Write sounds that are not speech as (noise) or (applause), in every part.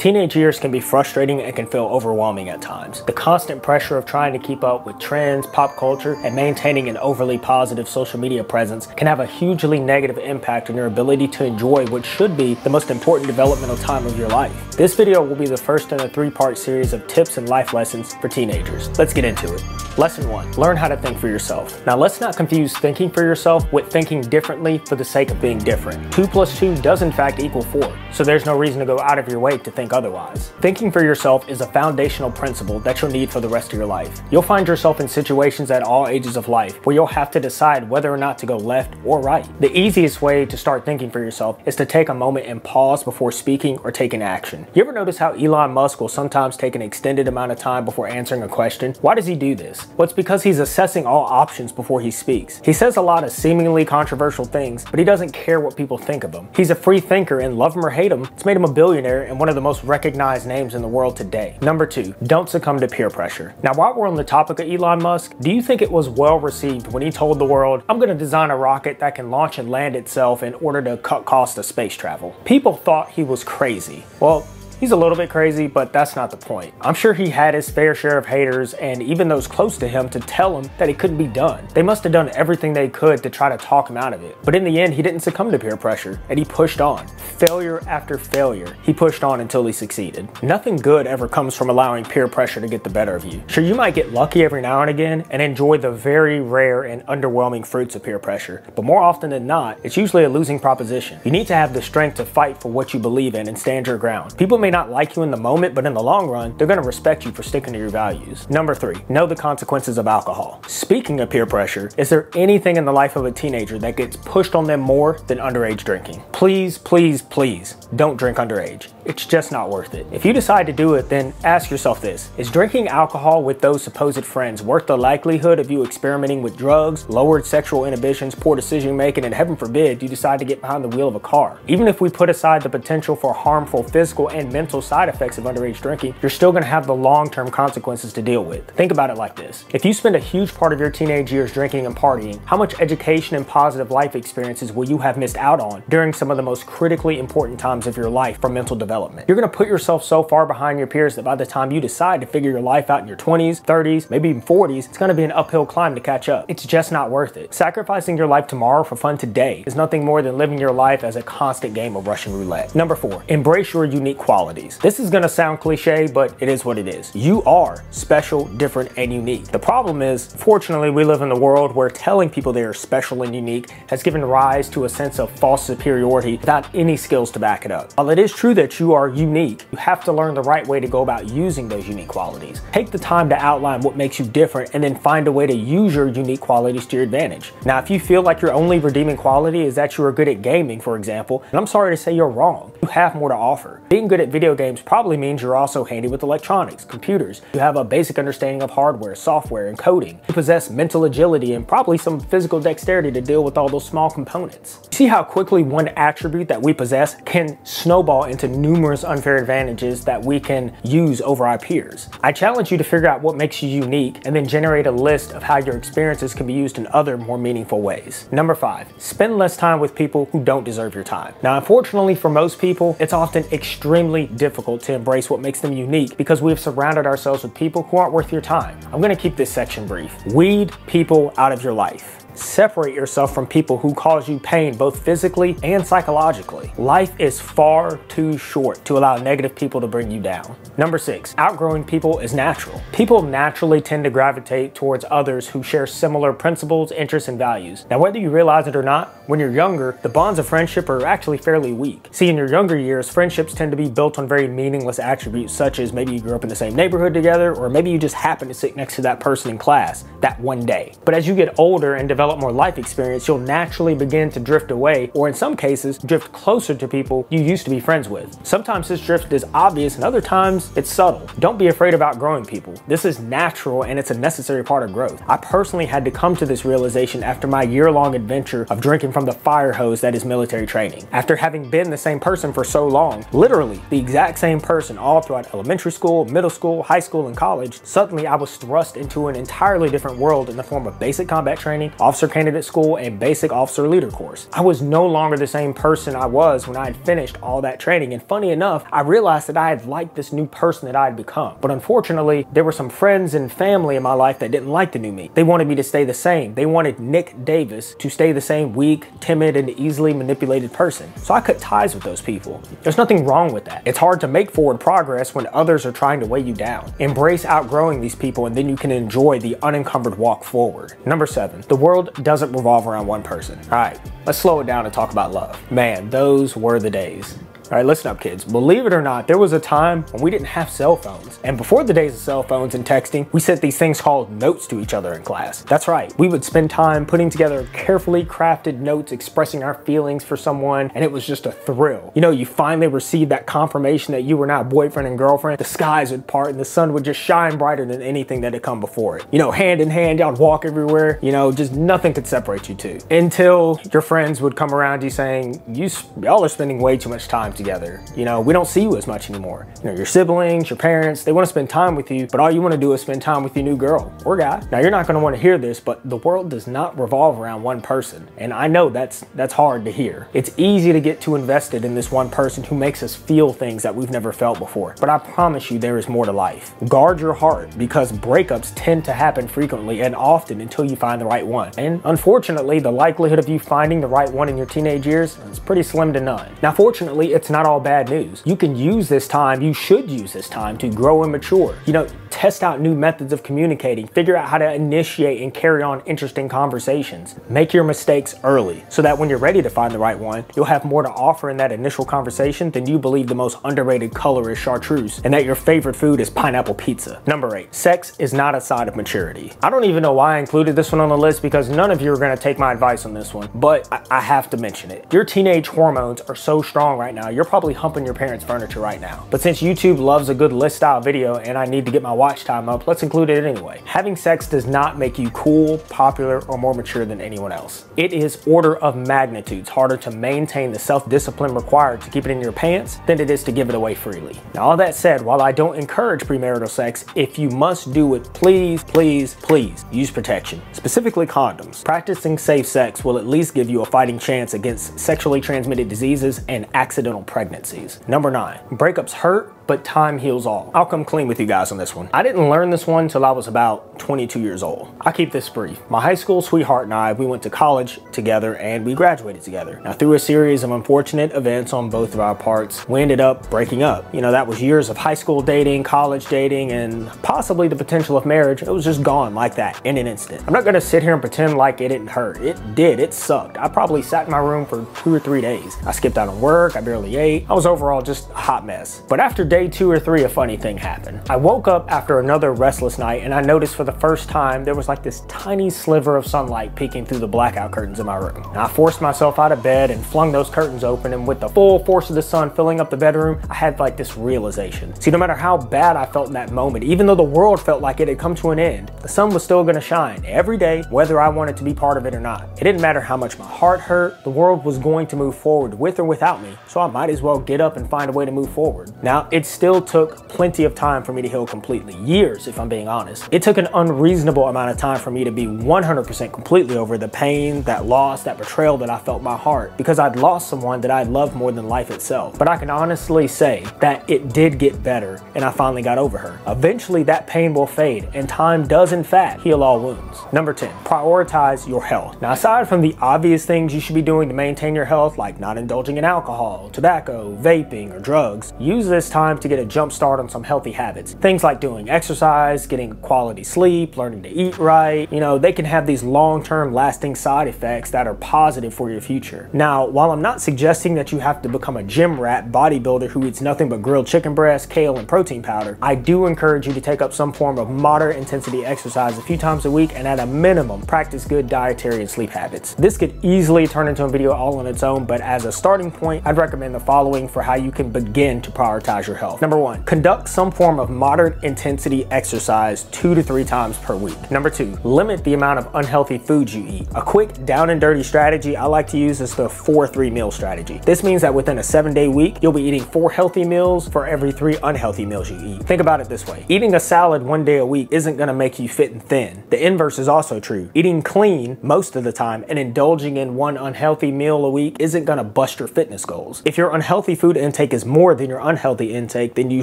Teenage years can be frustrating and can feel overwhelming at times. The constant pressure of trying to keep up with trends, pop culture, and maintaining an overly positive social media presence can have a hugely negative impact on your ability to enjoy what should be the most important developmental time of your life. This video will be the first in a three-part series of tips and life lessons for teenagers. Let's get into it. Lesson 1. Learn how to think for yourself. Now let's not confuse thinking for yourself with thinking differently for the sake of being different. 2 plus 2 does in fact equal 4, so there's no reason to go out of your way to think otherwise. Thinking for yourself is a foundational principle that you'll need for the rest of your life. You'll find yourself in situations at all ages of life where you'll have to decide whether or not to go left or right. The easiest way to start thinking for yourself is to take a moment and pause before speaking or taking action. You ever notice how Elon Musk will sometimes take an extended amount of time before answering a question? Why does he do this? Well, it's because he's assessing all options before he speaks. He says a lot of seemingly controversial things, but he doesn't care what people think of him. He's a free thinker and love him or hate him, it's made him a billionaire and one of the most recognized names in the world today. Number two, don't succumb to peer pressure. Now, while we're on the topic of Elon Musk, do you think it was well received when he told the world, I'm gonna design a rocket that can launch and land itself in order to cut costs of space travel? People thought he was crazy. Well, He's a little bit crazy, but that's not the point. I'm sure he had his fair share of haters and even those close to him to tell him that it couldn't be done. They must have done everything they could to try to talk him out of it. But in the end, he didn't succumb to peer pressure and he pushed on. Failure after failure, he pushed on until he succeeded. Nothing good ever comes from allowing peer pressure to get the better of you. Sure, you might get lucky every now and again and enjoy the very rare and underwhelming fruits of peer pressure, but more often than not, it's usually a losing proposition. You need to have the strength to fight for what you believe in and stand your ground. People may not like you in the moment, but in the long run, they're gonna respect you for sticking to your values. Number three, know the consequences of alcohol. Speaking of peer pressure, is there anything in the life of a teenager that gets pushed on them more than underage drinking? Please, please, please, don't drink underage. It's just not worth it. If you decide to do it, then ask yourself this. Is drinking alcohol with those supposed friends worth the likelihood of you experimenting with drugs, lowered sexual inhibitions, poor decision making, and heaven forbid you decide to get behind the wheel of a car? Even if we put aside the potential for harmful physical and mental side effects of underage drinking, you're still gonna have the long-term consequences to deal with. Think about it like this. If you spend a huge part of your teenage years drinking and partying, how much education and positive life experiences will you have missed out on during some of the most critically important times of your life for mental development? development. You're gonna put yourself so far behind your peers that by the time you decide to figure your life out in your 20s, 30s, maybe even 40s, it's gonna be an uphill climb to catch up. It's just not worth it. Sacrificing your life tomorrow for fun today is nothing more than living your life as a constant game of Russian roulette. Number four, embrace your unique qualities. This is gonna sound cliche, but it is what it is. You are special, different, and unique. The problem is, fortunately, we live in a world where telling people they are special and unique has given rise to a sense of false superiority without any skills to back it up. While it is true that you are unique, you have to learn the right way to go about using those unique qualities. Take the time to outline what makes you different and then find a way to use your unique qualities to your advantage. Now, if you feel like your only redeeming quality is that you are good at gaming, for example, and I'm sorry to say you're wrong. You have more to offer. Being good at video games probably means you're also handy with electronics, computers. You have a basic understanding of hardware, software, and coding. You possess mental agility and probably some physical dexterity to deal with all those small components. See how quickly one attribute that we possess can snowball into numerous unfair advantages that we can use over our peers. I challenge you to figure out what makes you unique and then generate a list of how your experiences can be used in other more meaningful ways. Number five, spend less time with people who don't deserve your time. Now, unfortunately for most people, it's often extremely difficult to embrace what makes them unique because we have surrounded ourselves with people who aren't worth your time. I'm gonna keep this section brief. Weed people out of your life. Separate yourself from people who cause you pain both physically and psychologically. Life is far too short to allow negative people to bring you down. Number six, outgrowing people is natural. People naturally tend to gravitate towards others who share similar principles, interests, and values. Now, whether you realize it or not, when you're younger, the bonds of friendship are actually fairly weak. See, in your younger years, friendships tend to be built on very meaningless attributes, such as maybe you grew up in the same neighborhood together, or maybe you just happen to sit next to that person in class that one day. But as you get older and develop more life experience, you'll naturally begin to drift away, or in some cases, drift closer to people you used to be friends with. Sometimes this drift is obvious, and other times it's subtle. Don't be afraid of outgrowing people. This is natural and it's a necessary part of growth. I personally had to come to this realization after my year-long adventure of drinking from the fire hose that is military training. After having been the same person for so long, literally the exact same person all throughout elementary school, middle school, high school, and college, suddenly I was thrust into an entirely different world in the form of basic combat training, officer candidate school, and basic officer leader course. I was no longer the same person I was when I had finished all that training. And funny enough, I realized that I had liked this new person that I had become. But unfortunately, there were some friends and family in my life that didn't like the new me. They wanted me to stay the same. They wanted Nick Davis to stay the same weak, timid, and easily manipulated person. So I cut ties with those people. There's nothing wrong with that. It's hard to make forward progress when others are trying to weigh you down. Embrace outgrowing these people and then you can enjoy the unencumbered walk forward. Number seven, the world doesn't revolve around one person. All right, let's slow it down and talk about love. Man, those were the days. All right, listen up, kids. Believe it or not, there was a time when we didn't have cell phones. And before the days of cell phones and texting, we sent these things called notes to each other in class. That's right. We would spend time putting together carefully crafted notes expressing our feelings for someone, and it was just a thrill. You know, you finally received that confirmation that you were not boyfriend and girlfriend. The skies would part and the sun would just shine brighter than anything that had come before it. You know, hand in hand, y'all walk everywhere. You know, just nothing could separate you two. Until your friends would come around you saying, you, y'all are spending way too much time together. You know, we don't see you as much anymore. You know, your siblings, your parents, they want to spend time with you, but all you want to do is spend time with your new girl or guy. Now, you're not going to want to hear this, but the world does not revolve around one person. And I know that's that's hard to hear. It's easy to get too invested in this one person who makes us feel things that we've never felt before. But I promise you there is more to life. Guard your heart because breakups tend to happen frequently and often until you find the right one. And unfortunately, the likelihood of you finding the right one in your teenage years is pretty slim to none. Now, fortunately, it's not all bad news. You can use this time, you should use this time to grow and mature. You know, test out new methods of communicating, figure out how to initiate and carry on interesting conversations. Make your mistakes early so that when you're ready to find the right one, you'll have more to offer in that initial conversation than you believe the most underrated color is chartreuse and that your favorite food is pineapple pizza. Number eight, sex is not a sign of maturity. I don't even know why I included this one on the list because none of you are gonna take my advice on this one, but I, I have to mention it. Your teenage hormones are so strong right now, you're probably humping your parents' furniture right now. But since YouTube loves a good list style video and I need to get my watch time up, let's include it anyway. Having sex does not make you cool, popular, or more mature than anyone else. It is order of magnitudes harder to maintain the self-discipline required to keep it in your pants than it is to give it away freely. Now all that said, while I don't encourage premarital sex, if you must do it, please, please, please use protection, specifically condoms. Practicing safe sex will at least give you a fighting chance against sexually transmitted diseases and accidental pregnancies. Number nine, breakups hurt, but time heals all. I'll come clean with you guys on this one. I didn't learn this one till I was about 22 years old. I'll keep this brief. My high school sweetheart and I, we went to college together and we graduated together. Now through a series of unfortunate events on both of our parts, we ended up breaking up. You know, that was years of high school dating, college dating, and possibly the potential of marriage. It was just gone like that in an instant. I'm not gonna sit here and pretend like it didn't hurt. It did, it sucked. I probably sat in my room for two or three days. I skipped out on work, I barely ate. I was overall just a hot mess. But after day two or three, a funny thing happened. I woke up after another restless night and I noticed for the first time there was like this tiny sliver of sunlight peeking through the blackout curtains in my room. Now, I forced myself out of bed and flung those curtains open and with the full force of the sun filling up the bedroom, I had like this realization. See, no matter how bad I felt in that moment, even though the world felt like it had come to an end, the sun was still gonna shine every day, whether I wanted to be part of it or not. It didn't matter how much my heart hurt, the world was going to move forward with or without me, so I might as well get up and find a way to move forward. Now, it still took plenty of time for me to heal completely. Years, if I'm being honest. It took an unreasonable amount of time for me to be 100% completely over the pain, that loss, that betrayal that I felt my heart because I'd lost someone that I loved more than life itself. But I can honestly say that it did get better and I finally got over her. Eventually that pain will fade and time does in fact heal all wounds. Number 10, prioritize your health. Now aside from the obvious things you should be doing to maintain your health like not indulging in alcohol, tobacco, vaping, or drugs, use this time to get a jump start on some healthy habits. Things like doing exercise, getting quality sleep, learning to eat right, you know, they can have these long-term lasting side effects that are positive for your future. Now, while I'm not suggesting that you have to become a gym rat bodybuilder who eats nothing but grilled chicken breast, kale, and protein powder, I do encourage you to take up some form of moderate intensity exercise a few times a week and at a minimum, practice good dietary and sleep habits. This could easily turn into a video all on its own, but as a starting point, I'd recommend the following for how you can begin to prioritize your health. Number one, conduct some form of moderate intensity exercise two to three times per week. Number two, limit the amount of unhealthy foods you eat. A quick down and dirty strategy I like to use is the 4-3 meal strategy. This means that within a seven day week, you'll be eating four healthy meals for every three unhealthy meals you eat. Think about it this way. Eating a salad one day a week isn't gonna make you fit and thin. The inverse is also true. Eating clean most of the time and indulging in one unhealthy meal a week isn't gonna bust your fitness goals. If your unhealthy food intake is more than your unhealthy intake, then you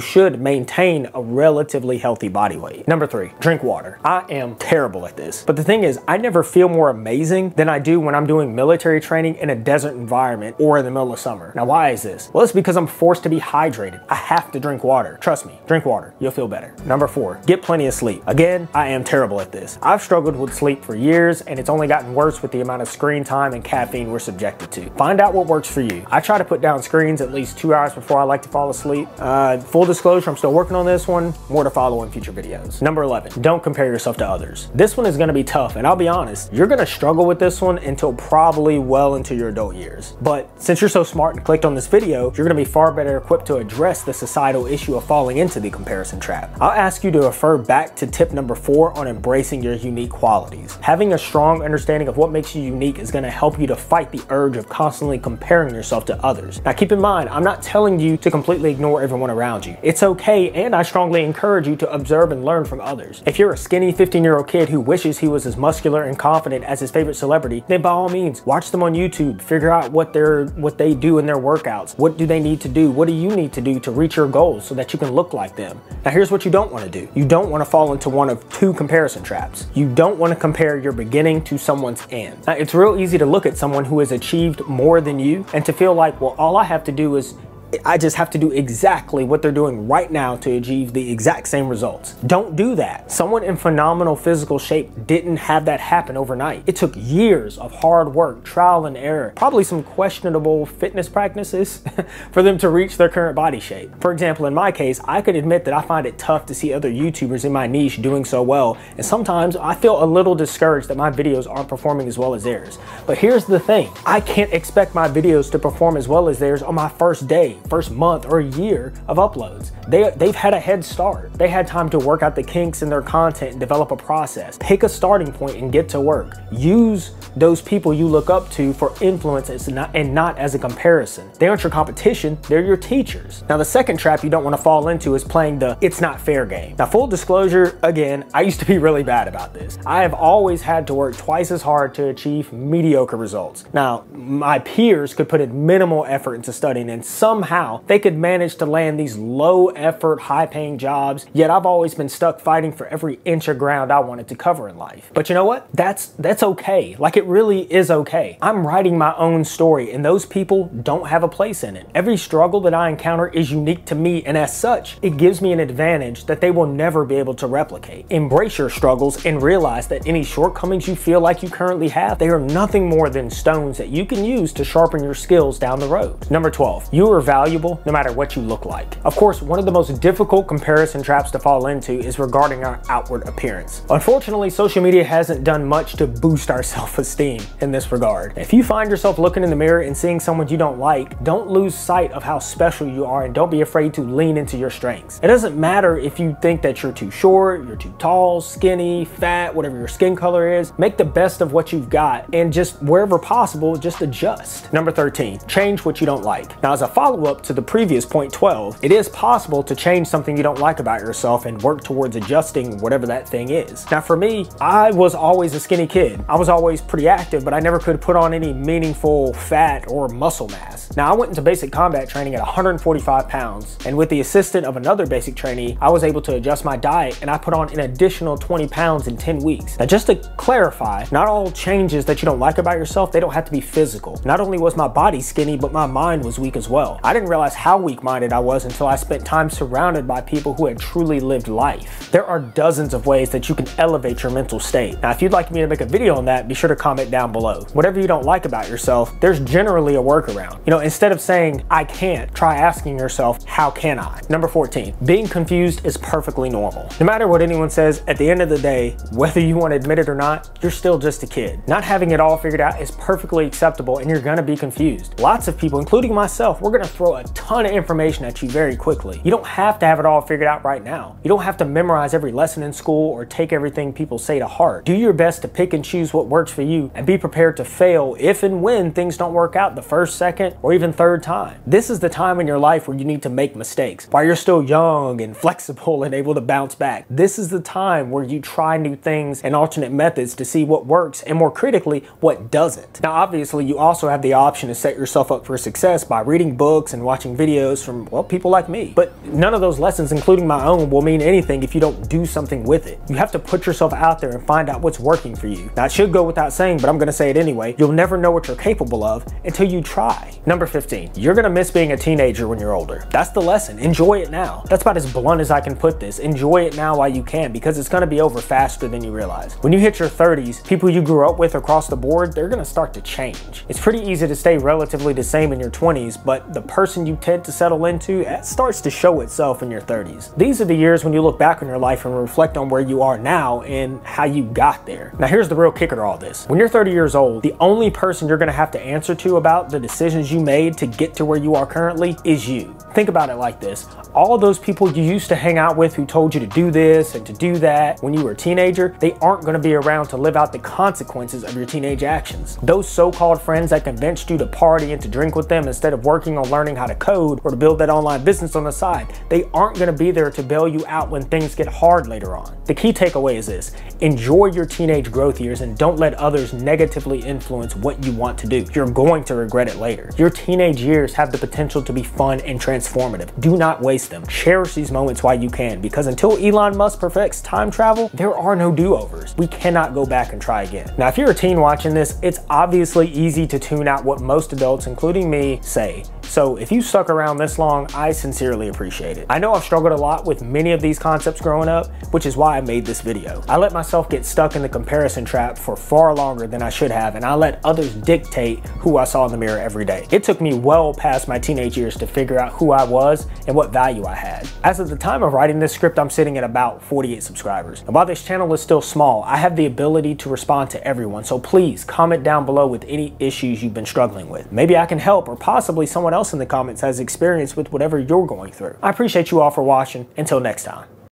should maintain a relatively healthy body weight. Number three, drink water. I am terrible at this, but the thing is, I never feel more amazing than I do when I'm doing military training in a desert environment or in the middle of summer. Now, why is this? Well, it's because I'm forced to be hydrated. I have to drink water. Trust me, drink water. You'll feel better. Number four, get plenty of sleep. Again, I am terrible at this. I've struggled with sleep for years and it's only gotten worse with the amount of screen time and caffeine we're subjected to. Find out what works for you. I try to put down screens at least two hours before I like to fall asleep. Uh, Uh, full disclosure, I'm still working on this one. More to follow in future videos. Number 11, don't compare yourself to others. This one is gonna be tough and I'll be honest, you're gonna struggle with this one until probably well into your adult years. But since you're so smart and clicked on this video, you're gonna be far better equipped to address the societal issue of falling into the comparison trap. I'll ask you to refer back to tip number four on embracing your unique qualities. Having a strong understanding of what makes you unique is gonna help you to fight the urge of constantly comparing yourself to others. Now keep in mind, I'm not telling you to completely ignore everyone around you. It's okay and I strongly encourage you to observe and learn from others. If you're a skinny 15 year old kid who wishes he was as muscular and confident as his favorite celebrity, then by all means, watch them on YouTube, figure out what they're what they do in their workouts. What do they need to do? What do you need to do to reach your goals so that you can look like them? Now here's what you don't want to do. You don't want to fall into one of two comparison traps. You don't want to compare your beginning to someone's end. Now it's real easy to look at someone who has achieved more than you and to feel like, well, all I have to do is I just have to do exactly what they're doing right now to achieve the exact same results. Don't do that. Someone in phenomenal physical shape didn't have that happen overnight. It took years of hard work, trial and error, probably some questionable fitness practices (laughs) for them to reach their current body shape. For example, in my case, I could admit that I find it tough to see other YouTubers in my niche doing so well, and sometimes I feel a little discouraged that my videos aren't performing as well as theirs. But here's the thing, I can't expect my videos to perform as well as theirs on my first day first month or year of uploads. They, they've had a head start. They had time to work out the kinks in their content and develop a process. Pick a starting point and get to work. Use those people you look up to for influence and not, and not as a comparison. They aren't your competition, they're your teachers. Now the second trap you don't want to fall into is playing the it's not fair game. Now full disclosure, again, I used to be really bad about this. I have always had to work twice as hard to achieve mediocre results. Now, my peers could put in minimal effort into studying and somehow they could manage to land these low effort, high paying jobs, yet I've always been stuck fighting for every inch of ground I wanted to cover in life. But you know what? That's that's okay. Like it really is okay. I'm writing my own story and those people don't have a place in it. Every struggle that I encounter is unique to me and as such, it gives me an advantage that they will never be able to replicate. Embrace your struggles and realize that any shortcomings you feel like you currently have, they are nothing more than stones that you can use to sharpen your skills down the road. Number 12, you are valuable no matter what you look like. Of course, one of the most difficult comparison traps to fall into is regarding our outward appearance. Unfortunately, social media hasn't done much to boost our (laughs) self-esteem in this regard. If you find yourself looking in the mirror and seeing someone you don't like, don't lose sight of how special you are and don't be afraid to lean into your strengths. It doesn't matter if you think that you're too short, you're too tall, skinny, fat, whatever your skin color is, make the best of what you've got and just wherever possible, just adjust. Number 13, change what you don't like. Now as a follow-up to the previous point 12, it is possible to change something you don't like about yourself and work towards adjusting whatever that thing is. Now for me, I was always a skinny kid. I was always pretty active, but I never could put on any meaningful fat or muscle mass. Now I went into basic combat training at 145 pounds, and with the assistance of another basic trainee, I was able to adjust my diet and I put on an additional 20 pounds in 10 weeks. Now just to clarify, not all changes that you don't like about yourself, they don't have to be physical. Not only was my body skinny, but my mind was weak as well. I didn't realize how weak-minded I was until I spent time surrounded by people who had truly lived life. There are dozens of ways that you can elevate your mental state. Now if you'd like me to make a video on that, be sure to comment down below. Whatever you don't like about yourself, there's generally a workaround. You know, instead of saying, I can't, try asking yourself, how can I? Number 14, being confused is perfectly normal. No matter what anyone says, at the end of the day, whether you want to admit it or not, you're still just a kid. Not having it all figured out is perfectly acceptable and you're gonna be confused. Lots of people, including myself, we're gonna throw throw a ton of information at you very quickly. You don't have to have it all figured out right now. You don't have to memorize every lesson in school or take everything people say to heart. Do your best to pick and choose what works for you and be prepared to fail if and when things don't work out the first, second, or even third time. This is the time in your life where you need to make mistakes. While you're still young and flexible (laughs) and able to bounce back, this is the time where you try new things and alternate methods to see what works and more critically, what doesn't. Now, obviously, you also have the option to set yourself up for success by reading books and watching videos from, well, people like me. But none of those lessons, including my own, will mean anything if you don't do something with it. You have to put yourself out there and find out what's working for you. That should go without saying, but I'm gonna say it anyway. You'll never know what you're capable of until you try. Number 15, you're gonna miss being a teenager when you're older. That's the lesson. Enjoy it now. That's about as blunt as I can put this. Enjoy it now while you can because it's gonna be over faster than you realize. When you hit your 30s, people you grew up with across the board, they're gonna start to change. It's pretty easy to stay relatively the same in your 20s, but the person you tend to settle into, it starts to show itself in your 30s. These are the years when you look back on your life and reflect on where you are now and how you got there. Now here's the real kicker to all this. When you're 30 years old, the only person you're gonna have to answer to about the decisions you made to get to where you are currently is you. Think about it like this. All those people you used to hang out with who told you to do this and to do that when you were a teenager, they aren't gonna be around to live out the consequences of your teenage actions. Those so-called friends that convinced you to party and to drink with them instead of working on learning how to code or to build that online business on the side, they aren't gonna be there to bail you out when things get hard later on. The key takeaway is this, enjoy your teenage growth years and don't let others negatively influence what you want to do. You're going to regret it later. Your teenage years have the potential to be fun and transformative. Do not waste them. Cherish these moments while you can because until Elon Musk perfects time travel, there are no do-overs. We cannot go back and try again. Now, if you're a teen watching this, it's obviously easy to tune out what most adults, including me, say. So if you stuck around this long, I sincerely appreciate it. I know I've struggled a lot with many of these concepts growing up, which is why I made this video. I let myself get stuck in the comparison trap for far longer than I should have, and I let others dictate who I saw in the mirror every day. It took me well past my teenage years to figure out who I was and what value I had. As of the time of writing this script, I'm sitting at about 48 subscribers. And while this channel is still small, I have the ability to respond to everyone, so please comment down below with any issues you've been struggling with. Maybe I can help, or possibly someone else in the comments has experience with whatever you're going through. I appreciate you all for watching. Until next time.